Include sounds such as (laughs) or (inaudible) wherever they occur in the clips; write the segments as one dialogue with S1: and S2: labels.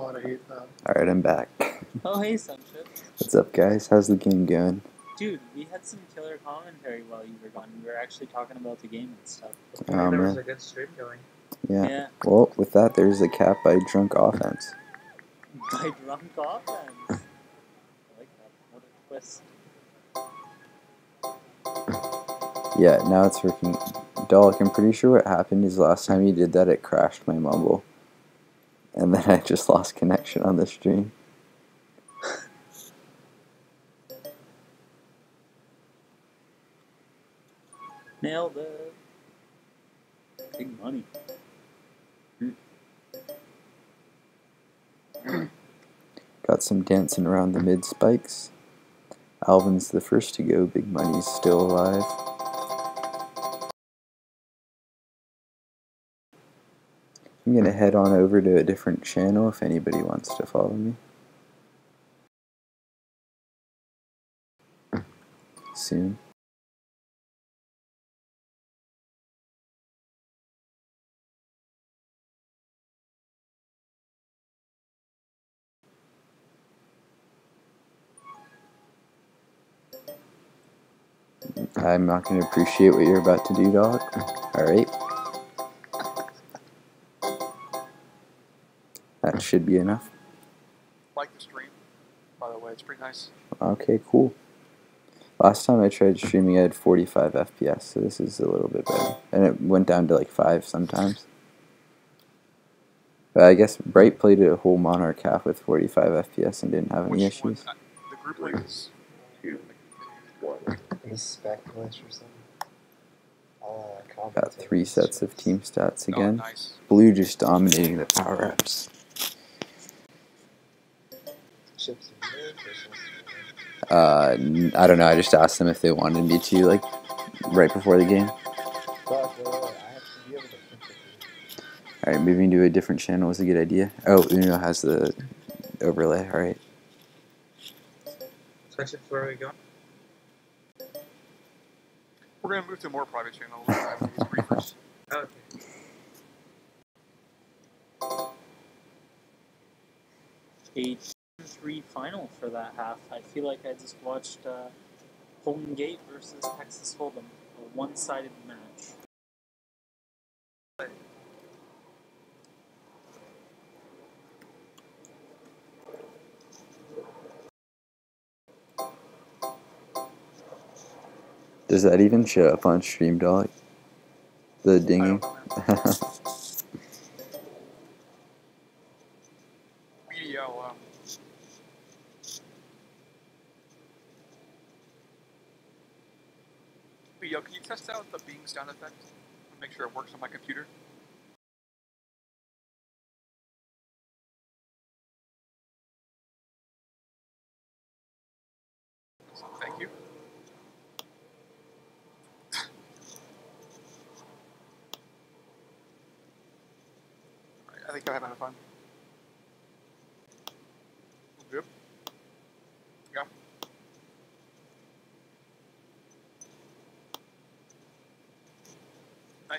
S1: lot of hate that.
S2: Alright, I'm back. (laughs)
S3: Oh, hey, Sun Chips.
S2: What's up, guys? How's the game going?
S3: Dude, we had some killer commentary while you were gone. We were actually talking about the game and stuff.
S2: Oh,
S1: there was
S2: man.
S1: a good stream going.
S2: Yeah.
S3: Yeah.
S2: Well, with that, there's a cap by drunk offense. (laughs)
S3: By drunk offense. (laughs) I like that. What a twist.
S2: Yeah, now it's working. Dalek, I'm pretty sure what happened is last time you did that, it crashed my mumble. And then I just lost connection on the stream.
S3: Nailed it. Big money.
S2: Got some dancing around the mid spikes. Alvin's the first to go. Big Money's still alive. I'm gonna head on over to a different channel if anybody wants to follow me. Soon. I'm not gonna appreciate what you're about to do, dog. Alright. Should be enough.
S4: like the stream, by the way. It's pretty nice.
S2: Okay, cool. Last time I tried streaming, I had 45 FPS, so this is a little bit better. And it went down to like 5 sometimes. But I guess Bright played a whole Monarch half with 45 FPS and didn't have any
S4: Which one?
S2: issues.
S4: uh, The group link is.
S1: He's spec glitch or something. Uh,
S2: Got three sets of team stats
S4: Oh,
S2: again.
S4: nice.
S2: Blue just dominating the power ups.
S1: Chips and milk or something.
S2: Uh, n- I don't know. I just asked them if they wanted me to, like, right before the game.
S1: It.
S2: Alright, moving to a different channel is a good idea. Oh, Uno has the overlay. Alright.
S1: Switch it where are we going?
S4: We're gonna move to a more private channel after. (laughs)
S1: Okay.
S3: A 3 final for that half. I feel like I just watched uh, Holden Gate versus Texas Hold'em. A one sided match.
S2: Does that even show up on Stream Dog? The
S4: I (laughs)
S2: dinging?
S4: don't know. We, uh, um, Yo, can you test out the being sound effect? Make sure it works on my computer. Thank you. Alright, I think I'm having fun. Yep. Yeah.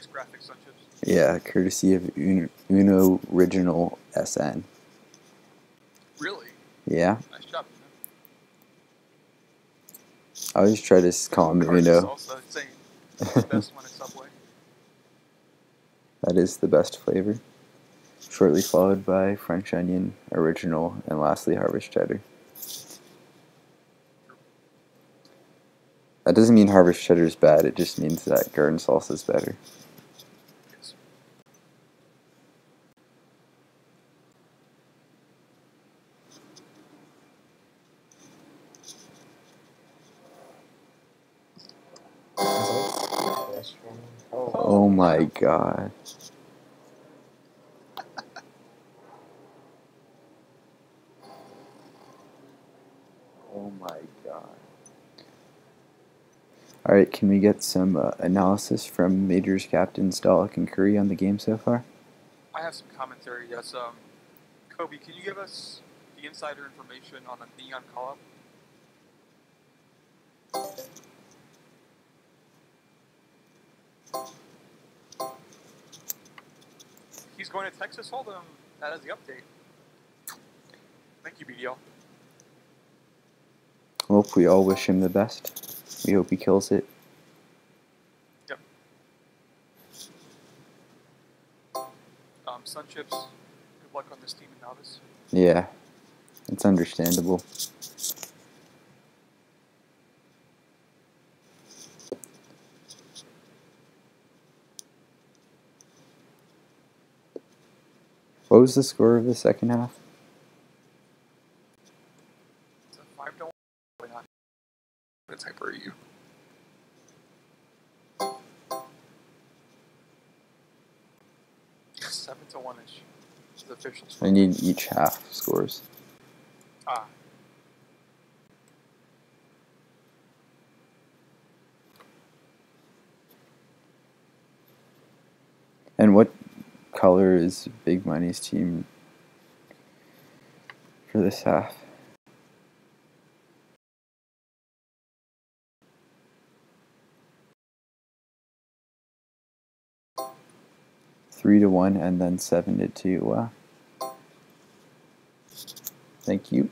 S4: Nice graphics on chips.
S2: yeah, courtesy of Uno, Uno Original SN.
S4: Really?
S2: Yeah,
S4: Nice job.
S2: I always try to call him Uno.
S4: also. The best one at Subway.
S2: That is the best flavor. Shortly followed by French onion, original, and lastly harvest cheddar. That doesn't mean harvest cheddar is bad, it just means that garden salsa is better.
S4: Yes.
S1: Oh.
S2: Oh my god. (laughs) Oh my god. Alright, can we get some uh, analysis from Majors Captains Dalek and Curry on the game so far?
S4: I have some commentary. Yes. Um, Kobe, can you give us the insider information on the neon call-up? Going to Texas Hold'em. That is the update. Thank you, BDL.
S2: Well, we all wish him the best. We hope he kills it.
S4: Um, Sun Chips, good luck on this team in novice.
S2: Yeah, it's understandable. What was the score of the second half?
S4: Seven to one ish. The official score.
S2: I need each half scores.
S4: Ah.
S2: And what color is Big Money's team for this half? Three to one and then seven to two. Wow. Thank you.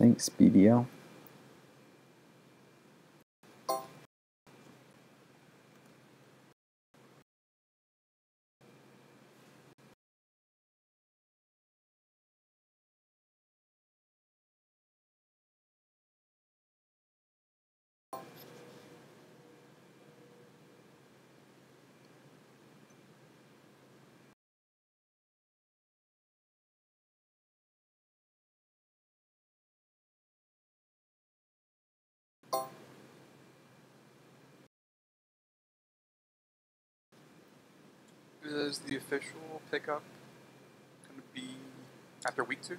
S2: Thanks, BDL.
S4: Is the official pickup going to be after week two?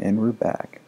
S2: And we're back.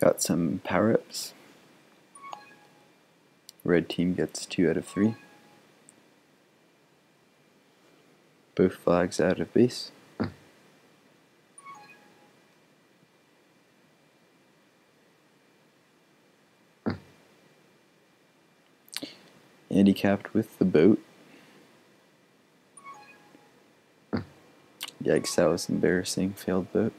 S2: Got some power ups. Red team gets two out of three. Both flags out of base. Handicapped with the boat. Yikes, that was embarrassing. Failed boat.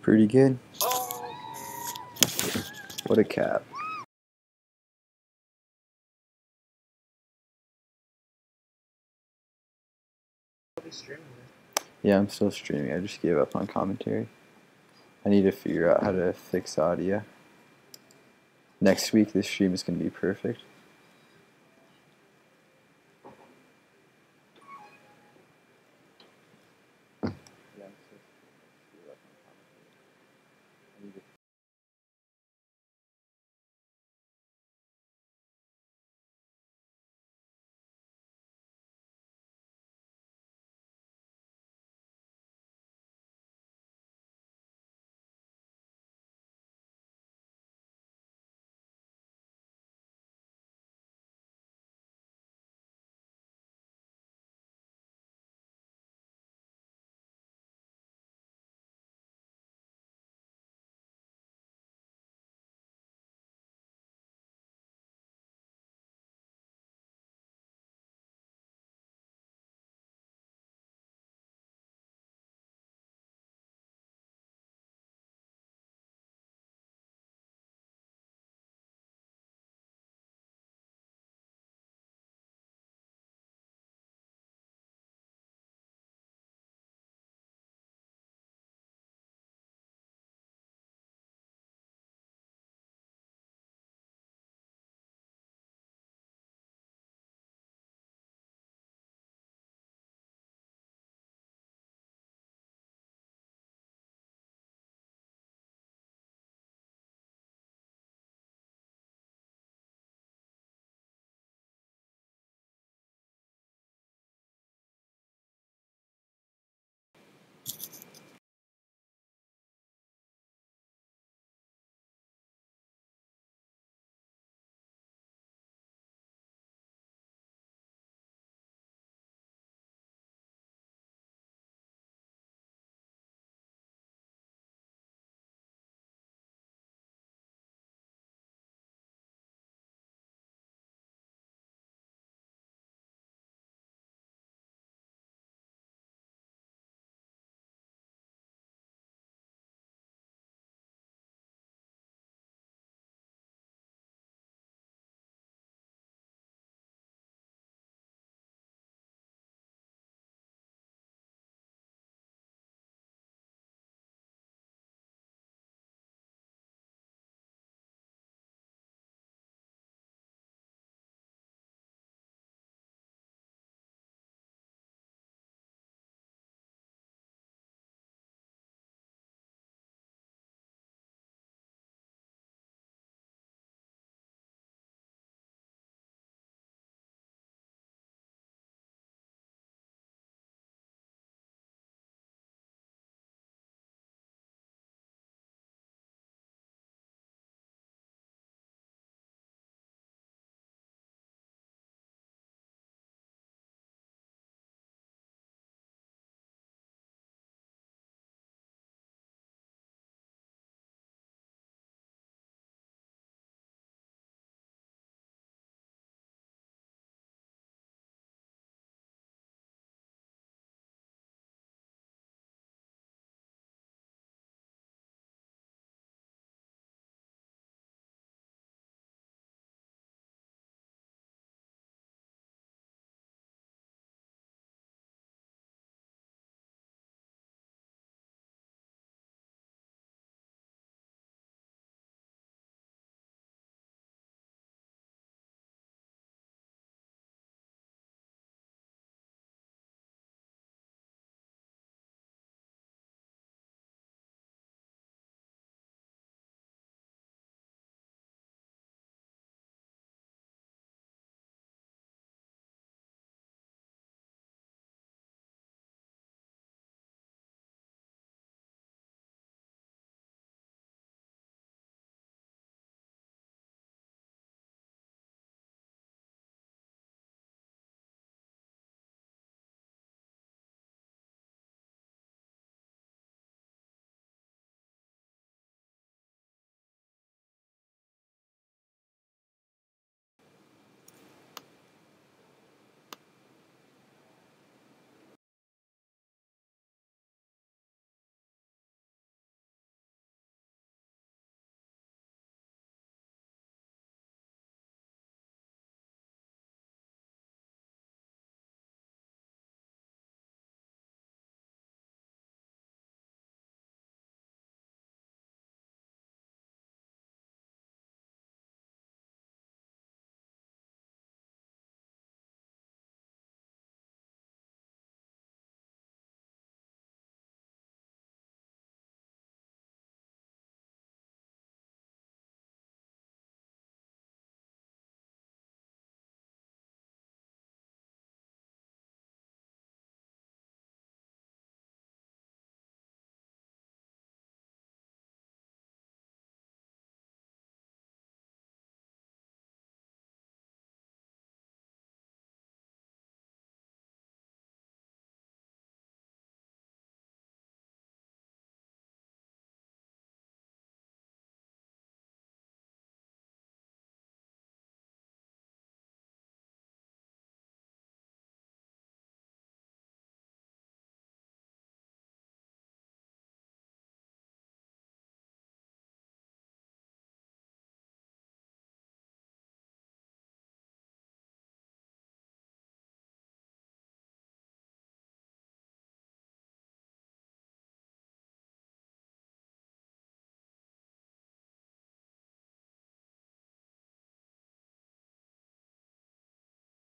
S2: Pretty good. What a cap. Yeah, I'm still streaming. I just gave up on commentary. I need to figure out how to fix audio. Next week, this stream is going to be perfect.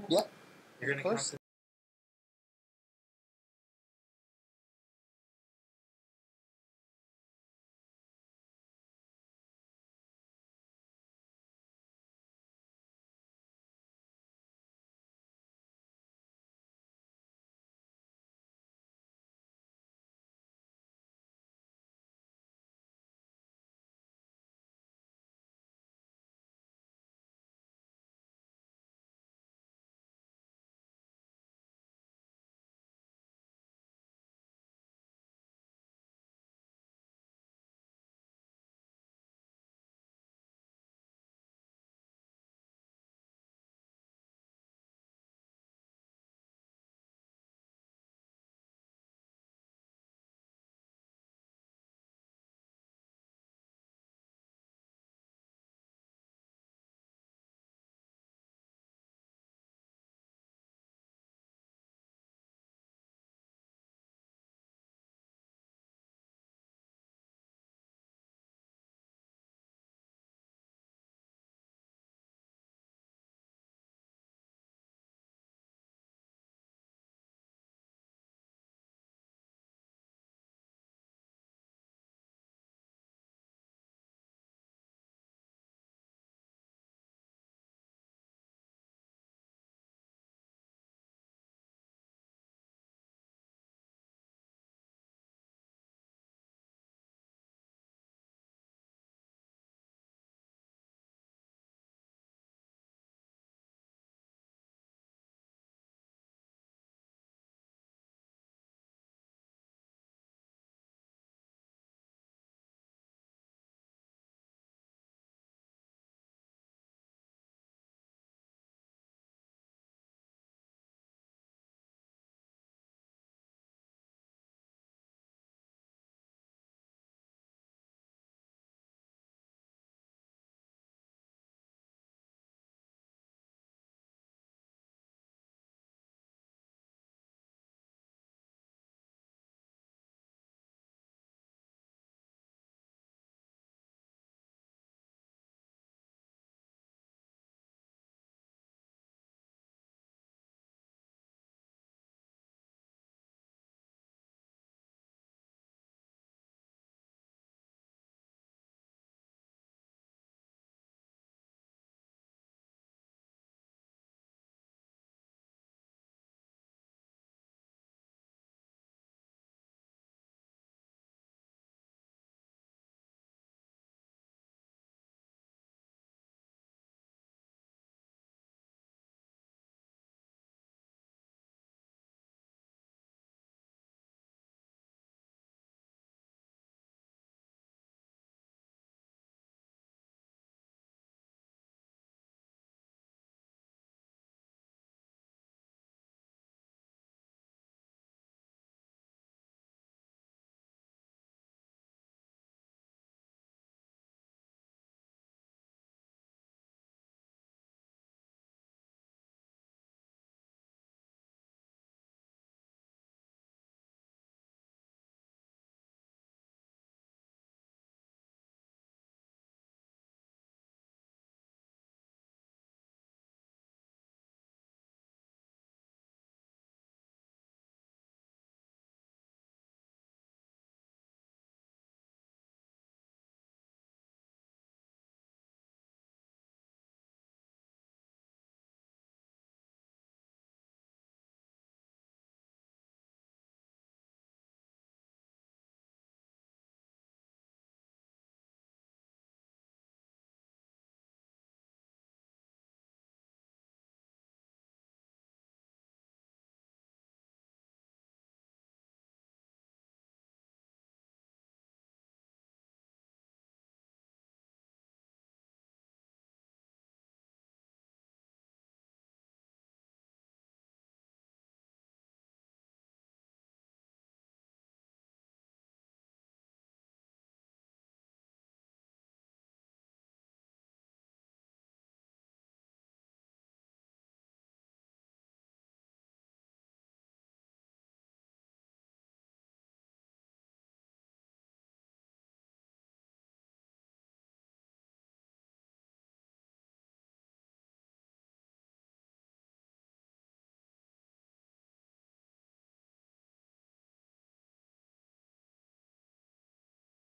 S5: Yep.
S1: You're gonna